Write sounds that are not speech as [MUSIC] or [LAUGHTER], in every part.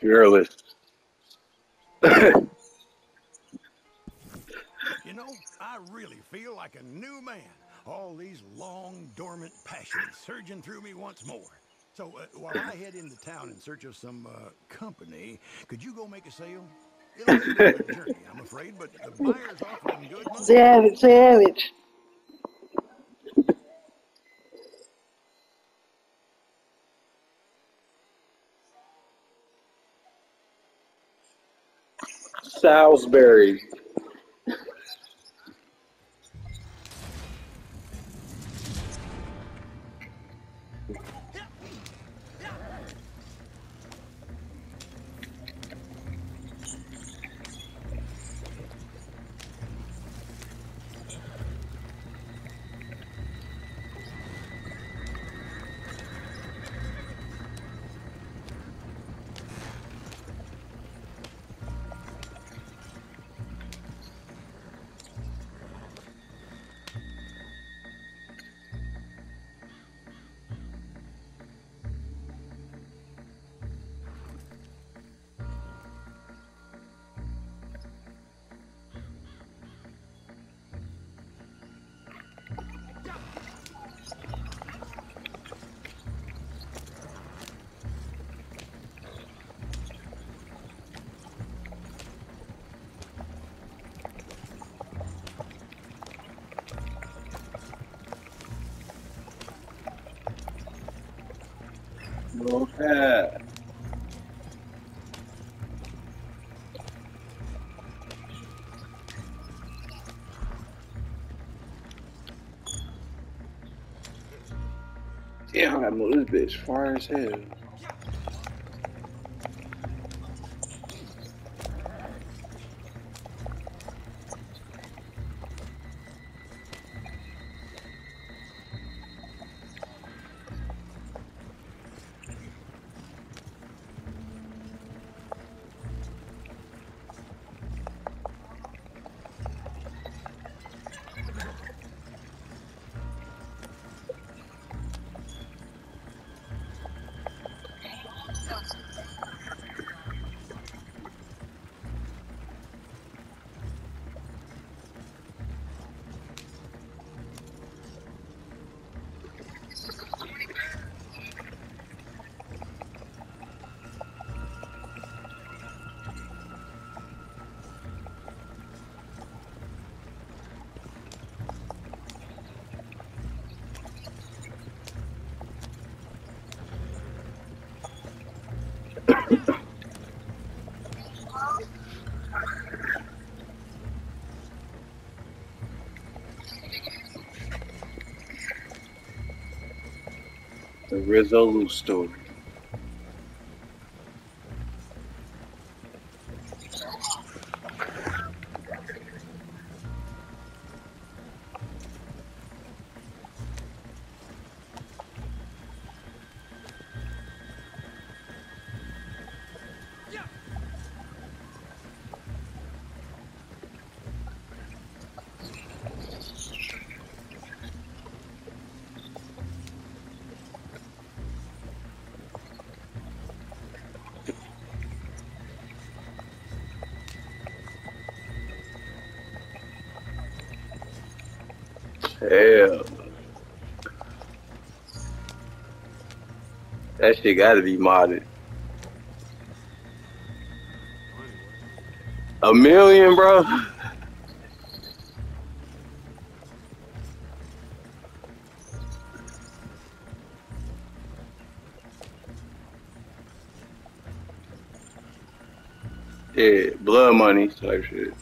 Fearless. You know, I really feel like a new man. All these long, dormant passions surging through me once more. So, uh, while I head into town in search of some uh, company, could you go make a sale? It'll be a bit of journey, I'm afraid, but the buyer's offering good money. Savage, savage. Salisbury. Damn, gotta move this bitch far as hell. Rizzo story. Hell. That shit gotta be modded. A million, bro? Yeah, blood money type shit.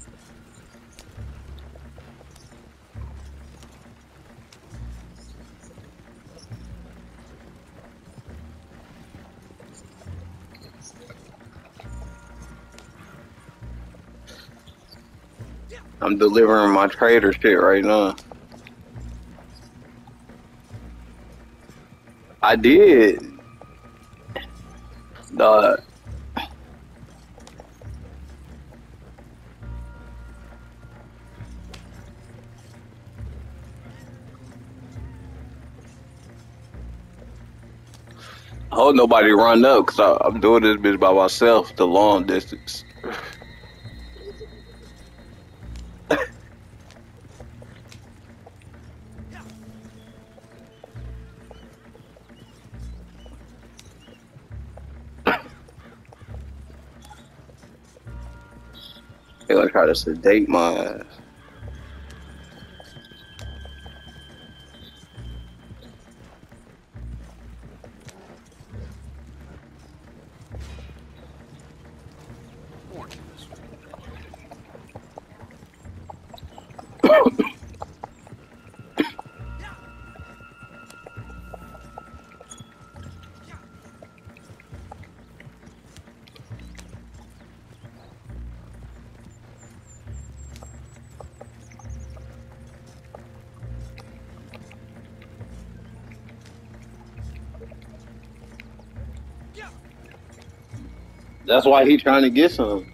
I'm delivering my trader shit right now. I did. Dog. I hope nobody run up because I'm doing this bitch by myself, the long distance. To sedate my That's why he trying to get some.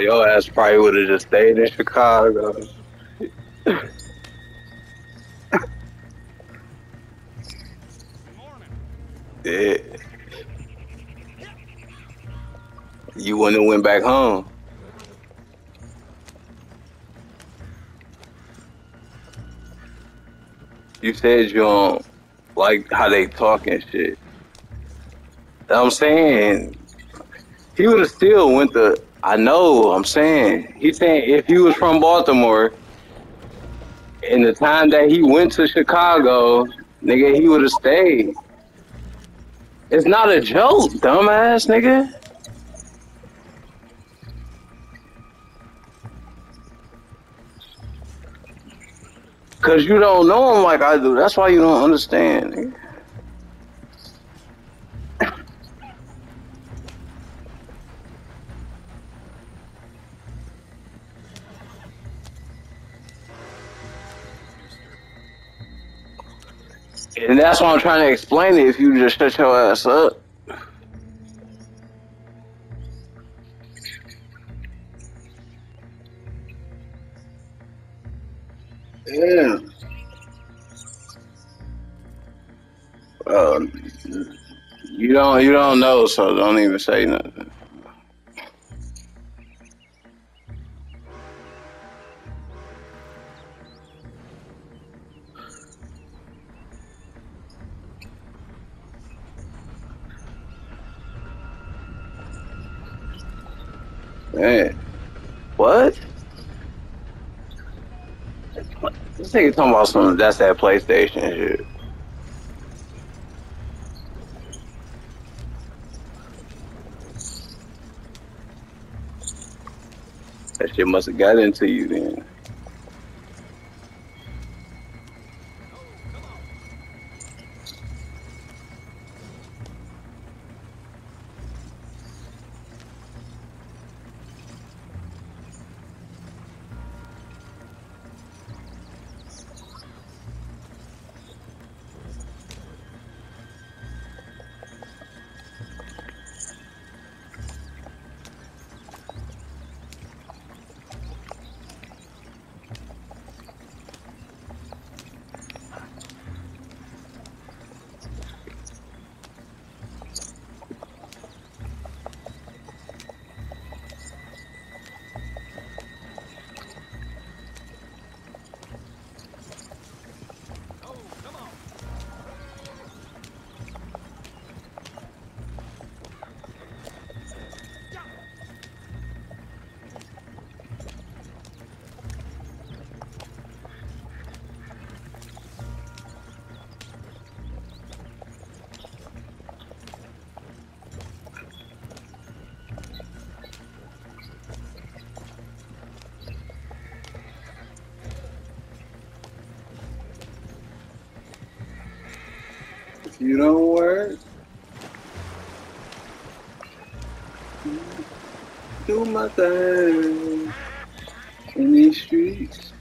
Your ass probably would have just stayed in Chicago. yeah. You wouldn't have went back home. You said you don't like how they talk and shit. I'm saying he would have still went to. I know. I'm saying he's saying if he was from Baltimore, in the time that he went to Chicago, nigga, he would have stayed. It's not a joke, dumbass nigga. Cause you don't know him like I do. That's why you don't understand. Nigga. And that's why I'm trying to explain it. If you just shut your ass up. Yeah. Um, you don't you don't know, so don't even say nothing. Man, what? This nigga talking about something. That's that PlayStation shit. That shit must have got into you then. You don't work. Do my thing in these streets.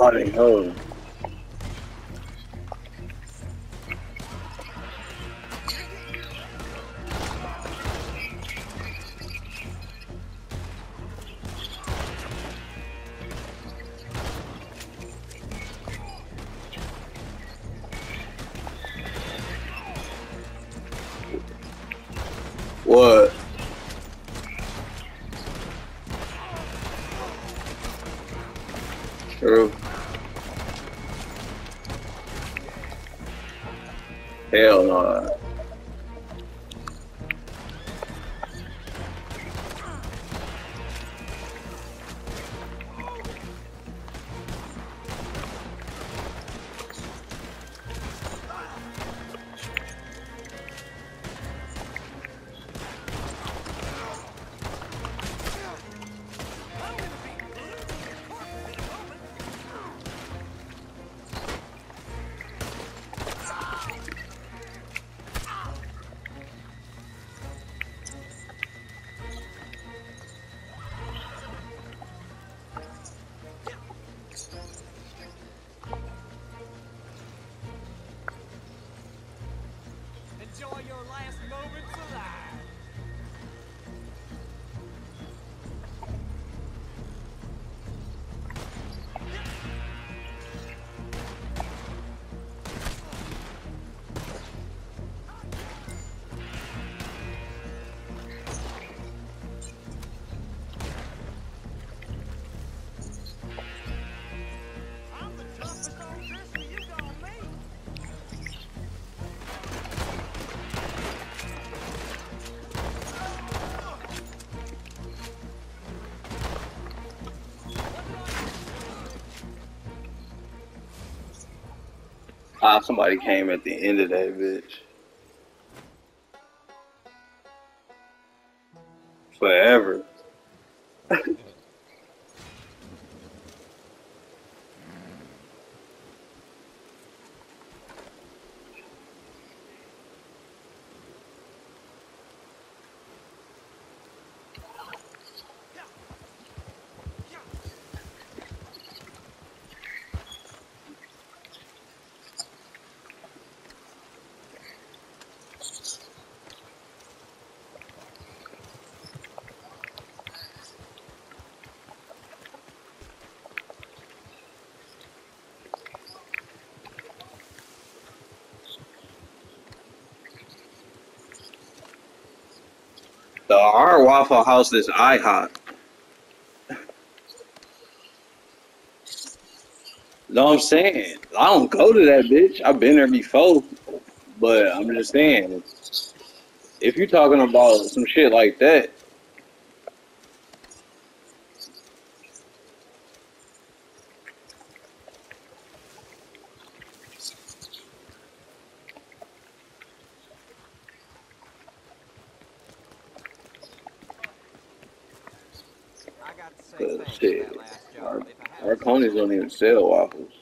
Oh, they Ah, somebody came at the end of that bitch. Waffle House is IHOP. No, I'm saying I don't go to that bitch. I've been there before, but I'm just saying if you're talking about some shit like that, I got to say uh, thanks for shit, that last our, job. If Ponies don't even sell waffles.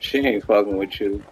She ain't fucking with you.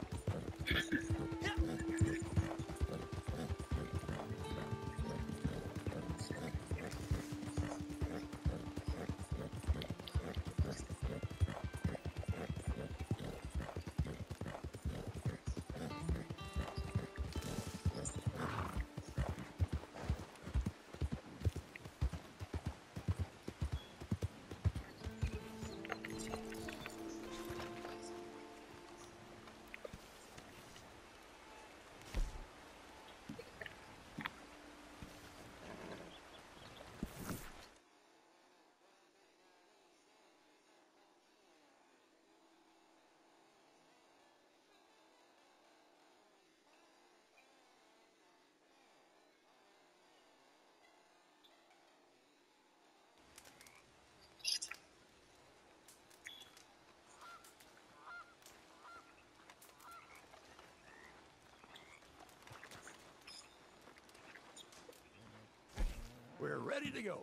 Ready to go.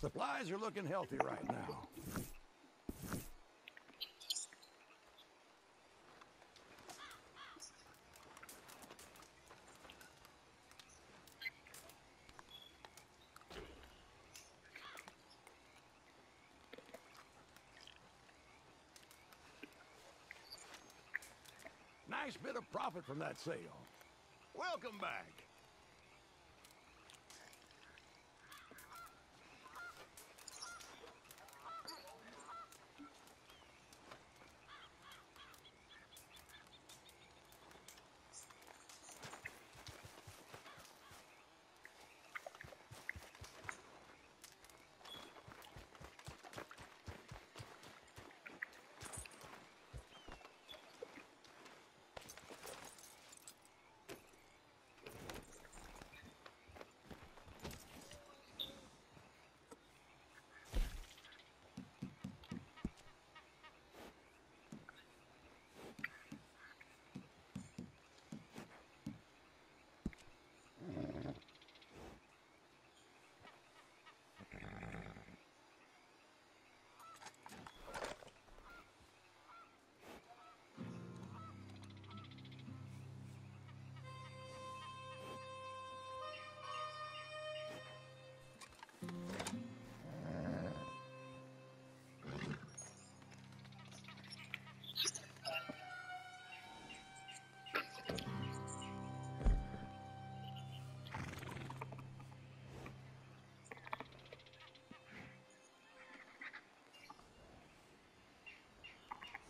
Supplies are looking healthy right now. Nice bit of profit from that sale. Welcome back.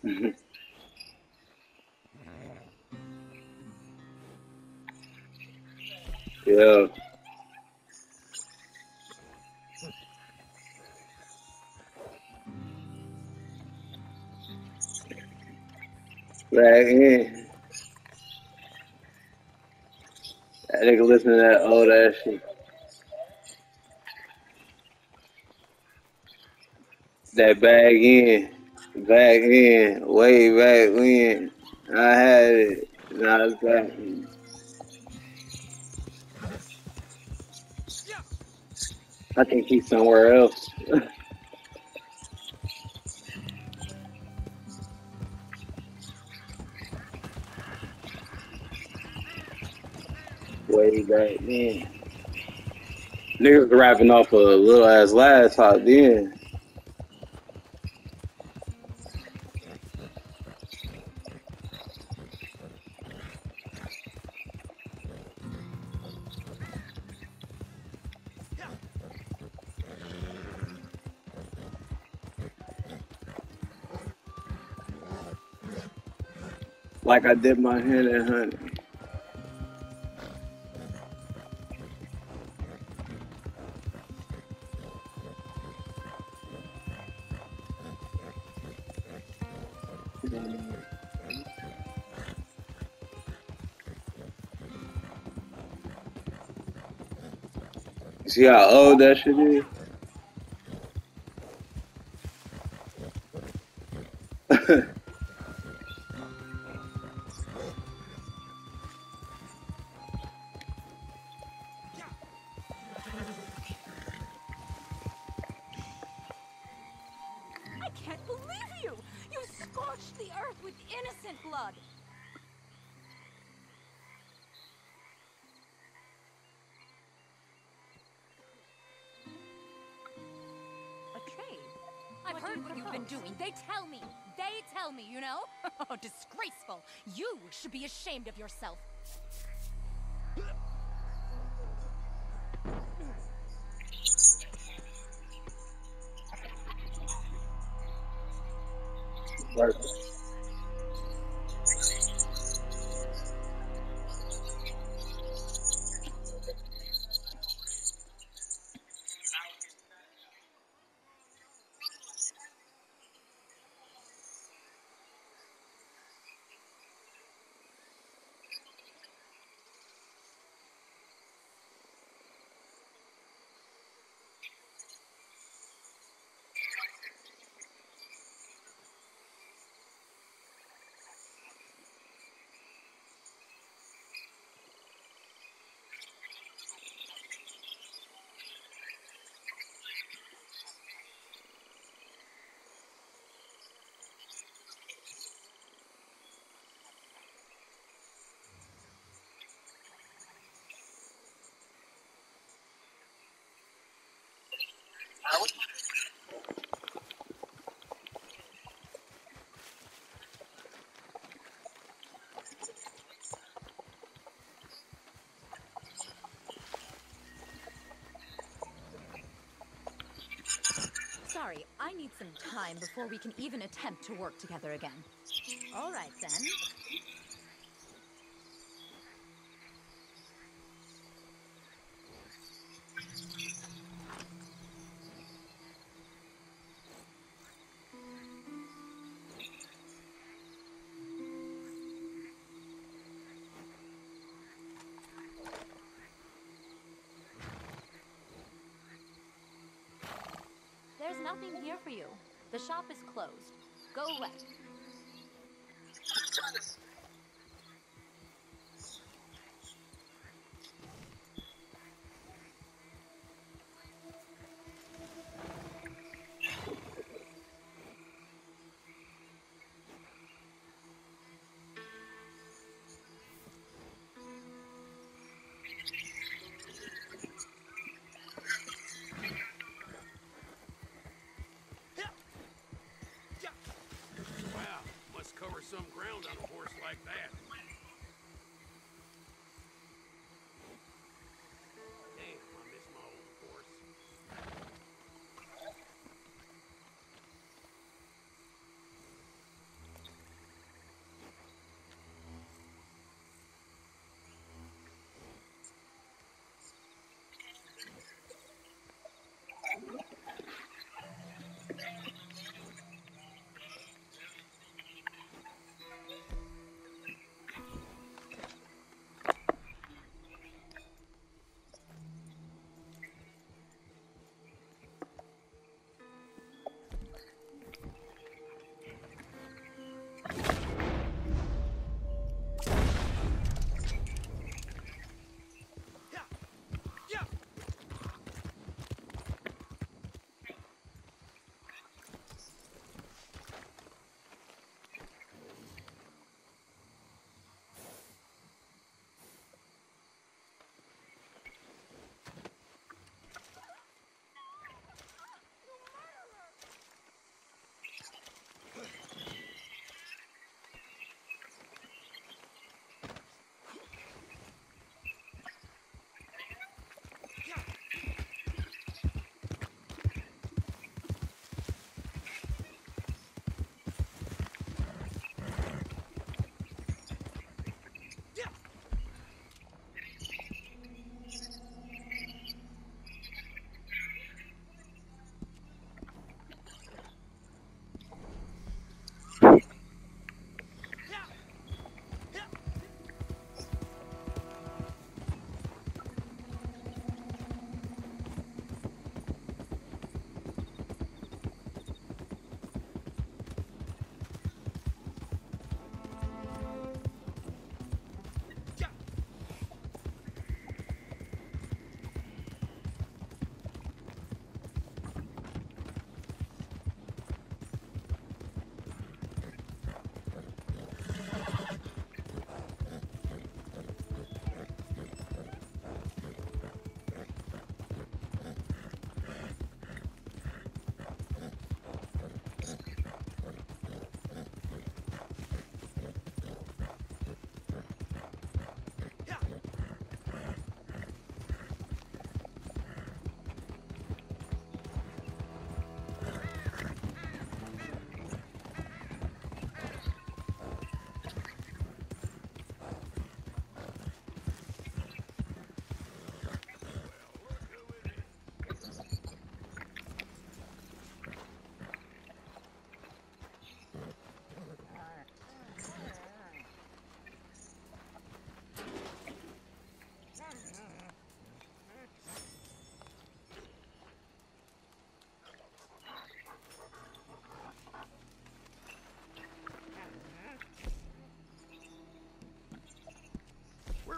Mm-hmm. Yeah. Back in. That nigga listen to that old ass shit. That bag in. Back in. Way back when. I had it. Now it's back. I think he's somewhere else. [LAUGHS] Way back then. Niggas rapping off a little ass last hop then. like I did my hand and honey. See how old that shit is? Disgraceful. You should be ashamed of yourself. Sorry, I need some time before we can even attempt to work together again. All right, then. Nothing here for you. The shop is closed. Go away. Some ground on a horse like that.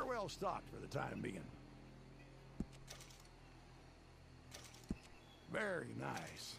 Well stocked for the time being. Very nice.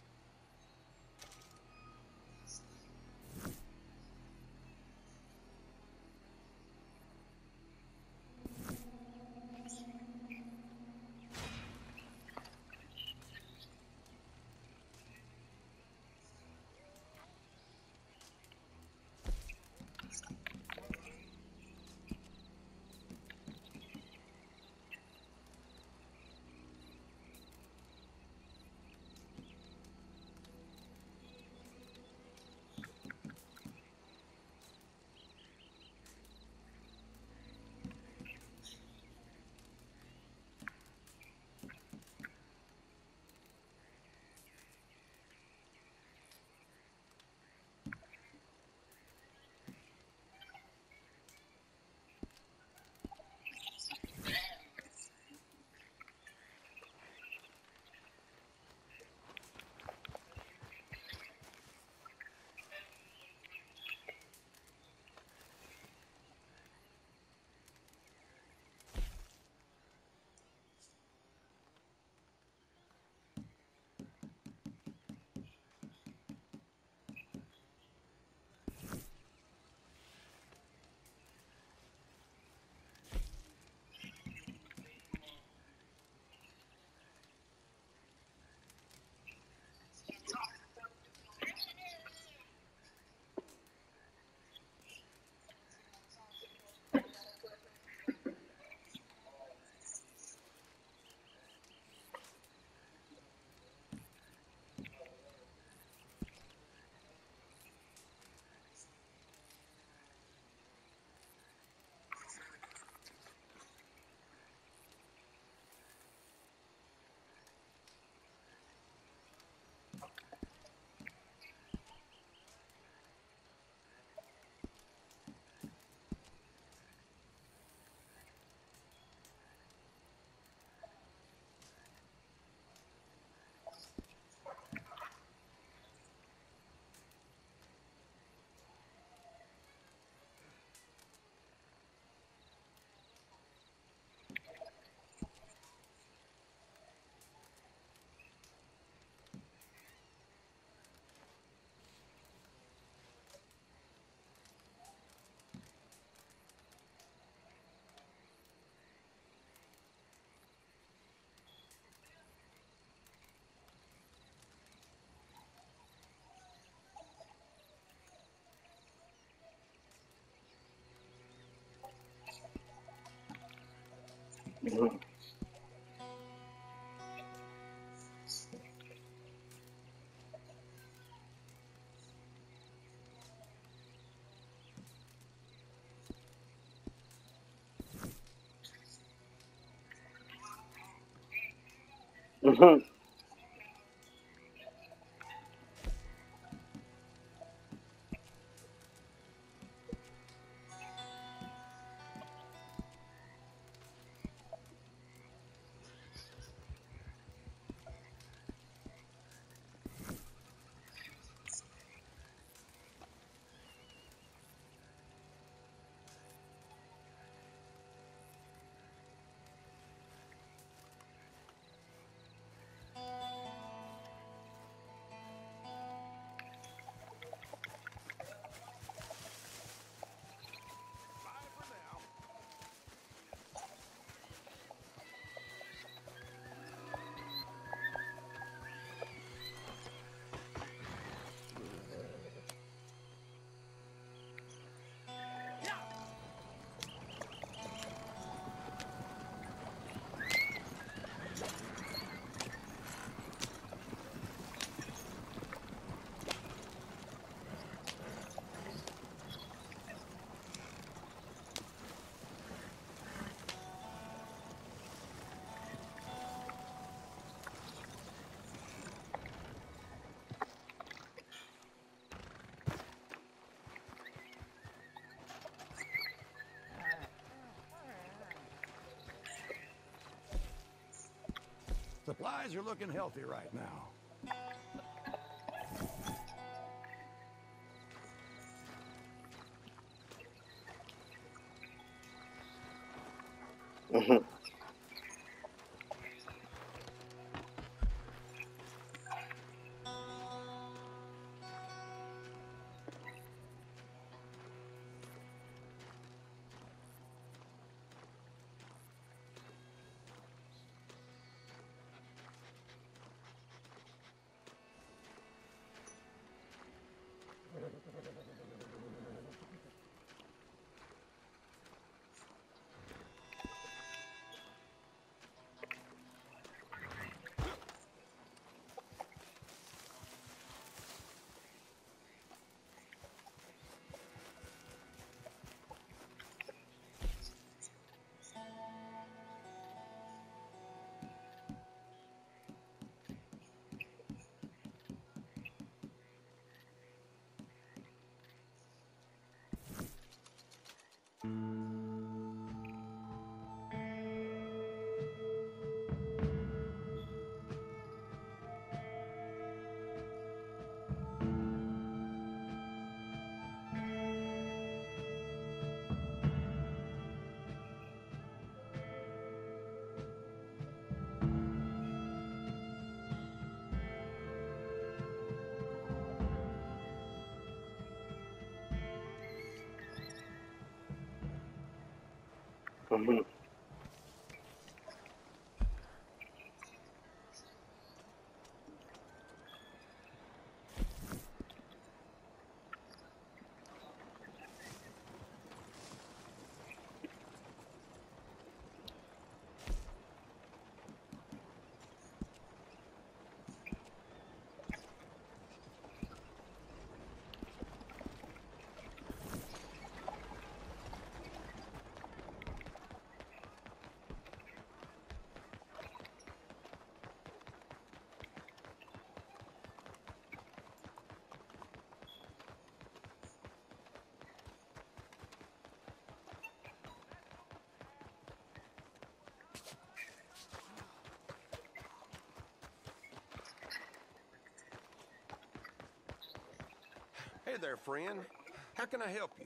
Mhm. Supplies are looking healthy right now. Música Uhum. Hey there, friend. How can I help you?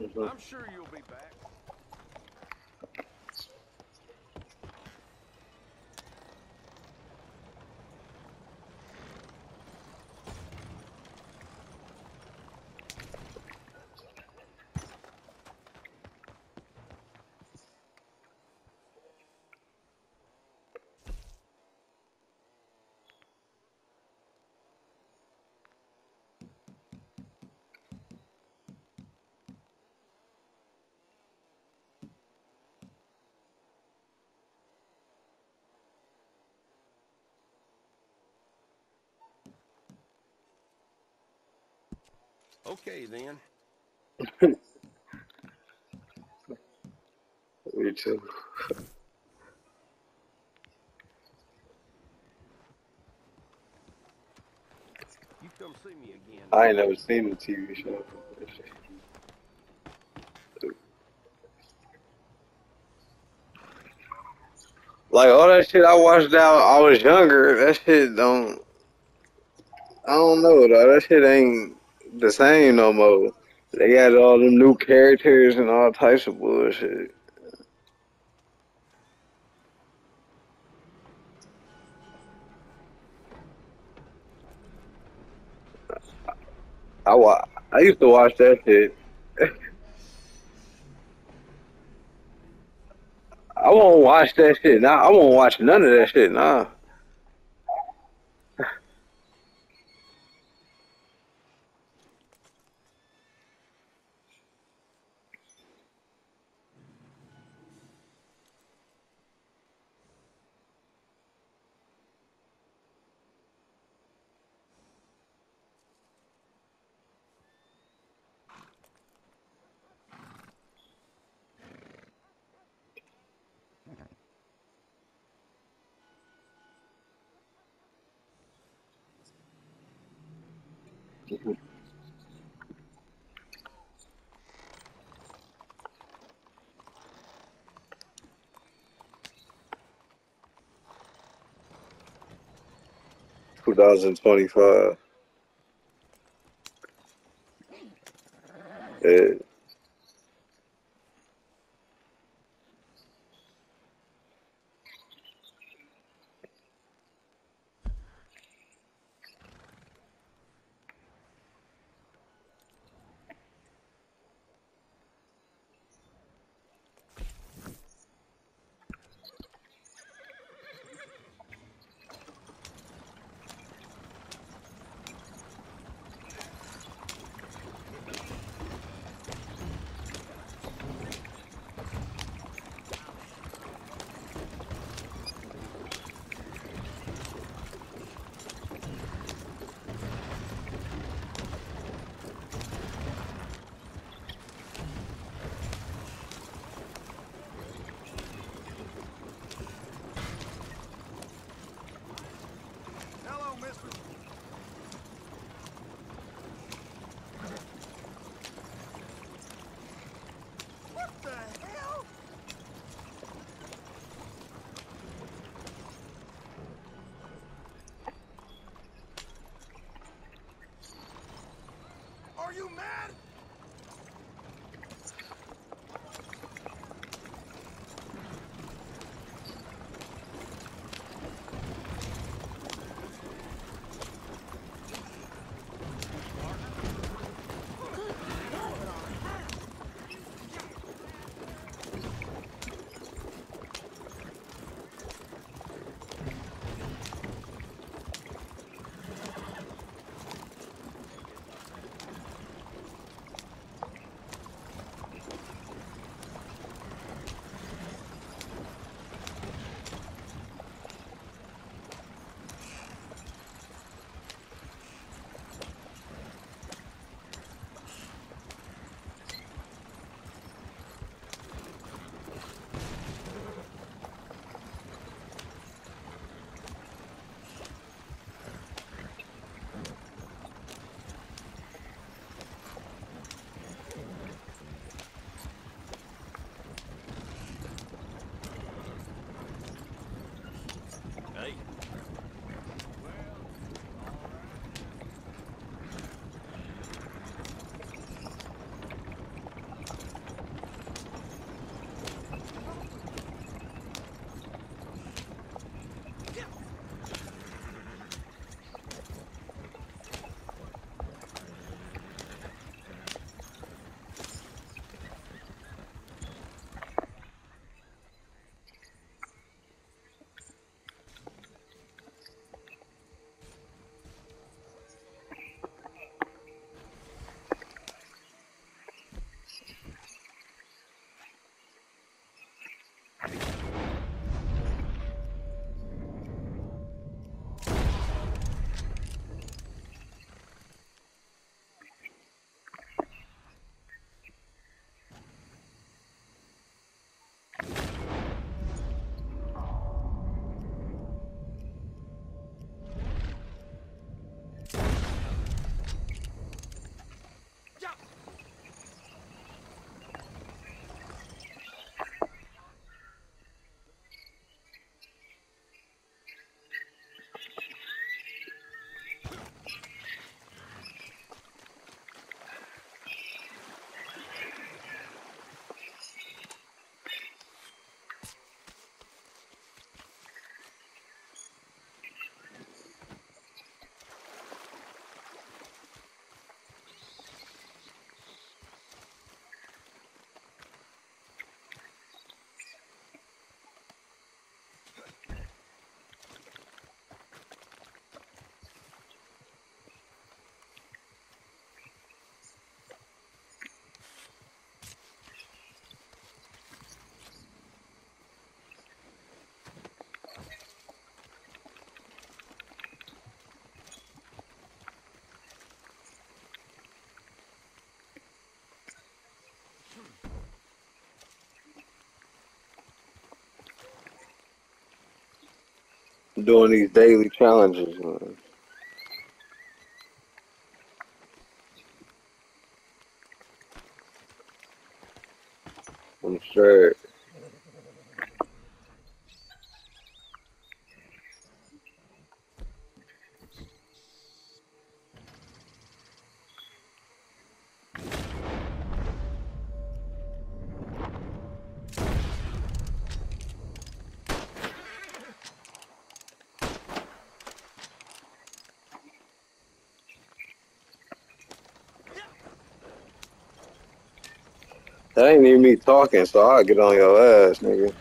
Mhm. I'm sure you'll be back. Okay, then. [LAUGHS] Me too. You come see me again. I ain't never seen the TV show. Like all that shit I watched out I was younger, that shit don't I don't know though, that shit ain't the same no more. They got all them new characters and all types of bullshit. I, wa- I used to watch that shit. [LAUGHS] I won't watch that shit. Nah, I won't watch none of that shit. Nah. 2025 Doing these daily challenges, man. I'm straight. That ain't even me talking, so I'll get on your ass, nigga.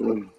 Mm.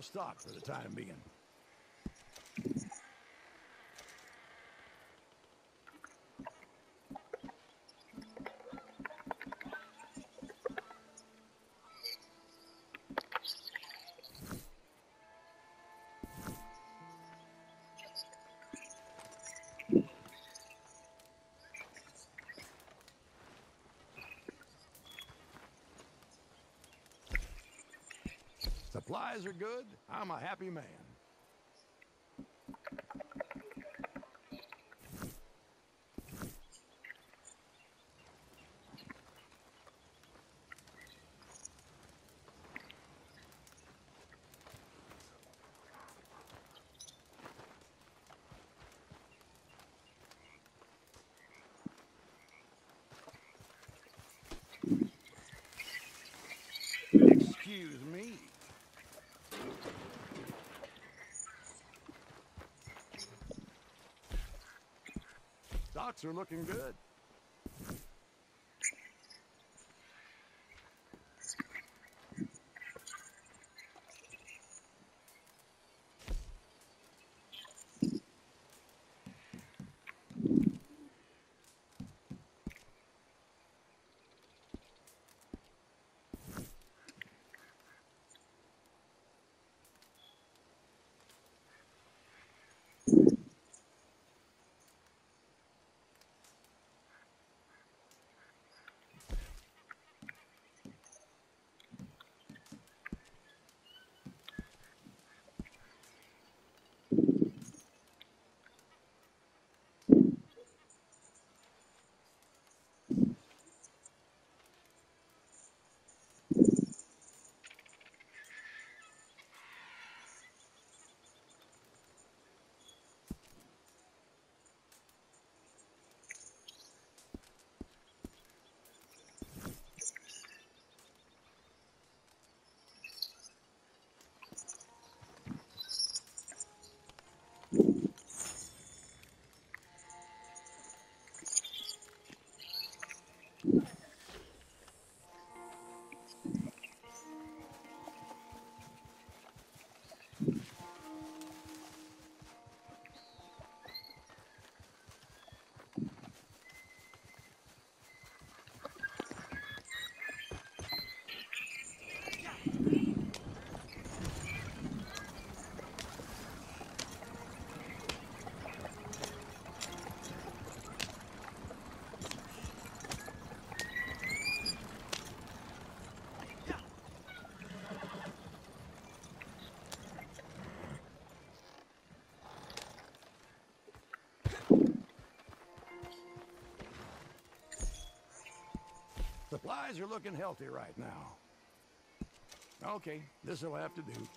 We're well for the time being. Are good. I'm a happy man. Excuse me. Stocks are looking good. Supplies are looking healthy right now. Okay, this'll have to do.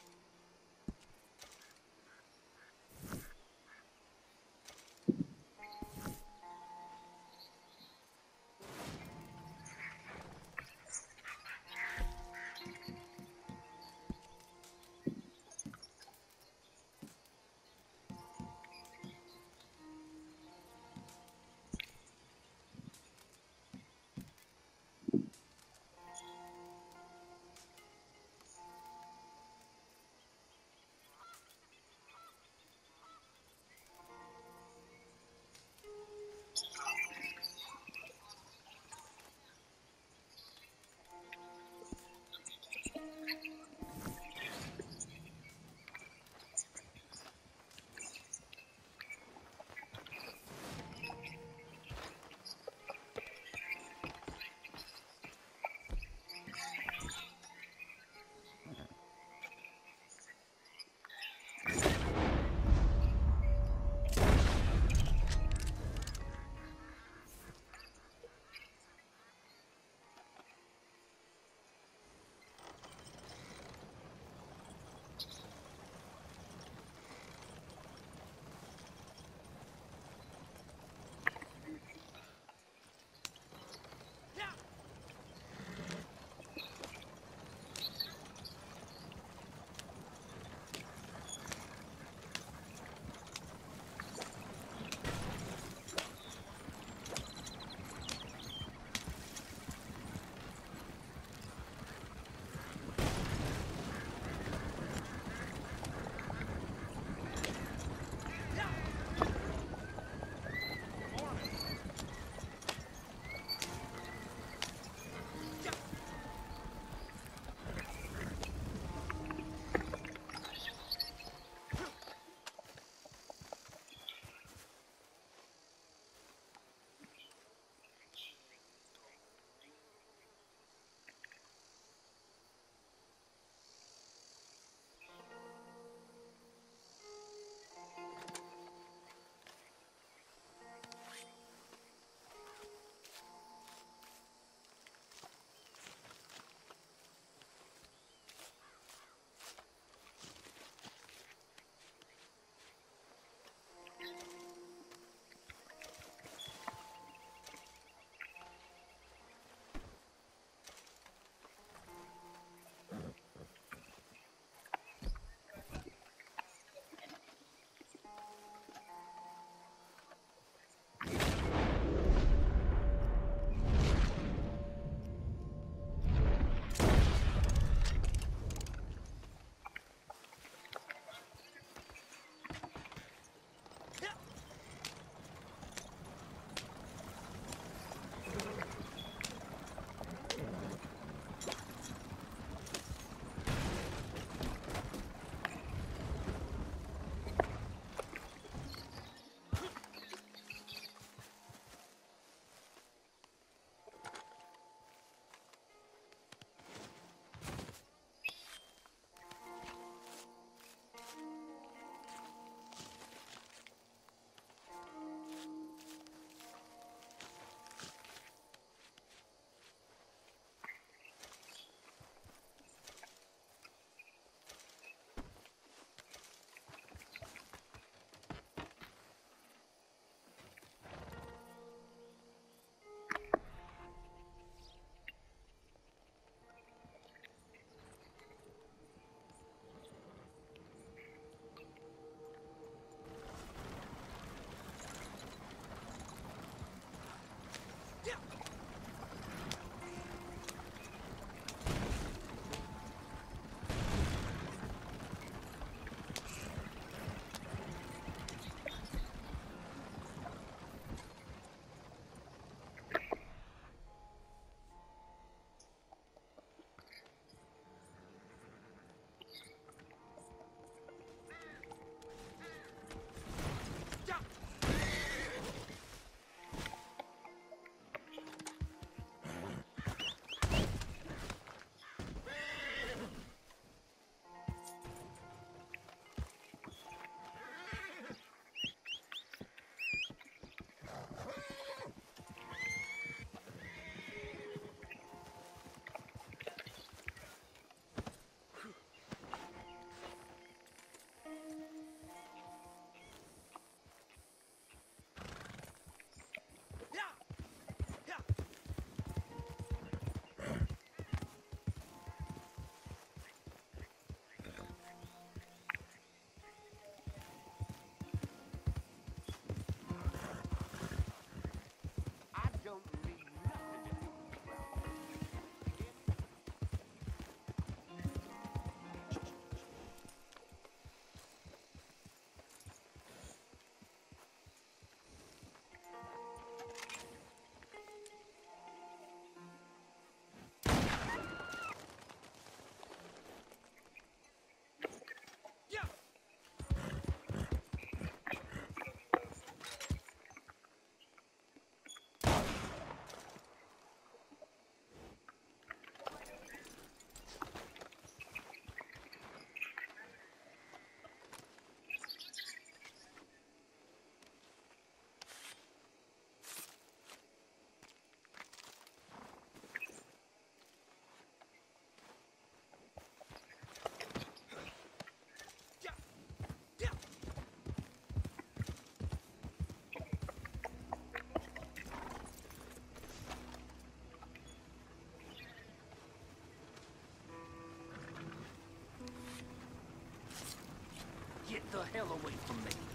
Get the hell away from me.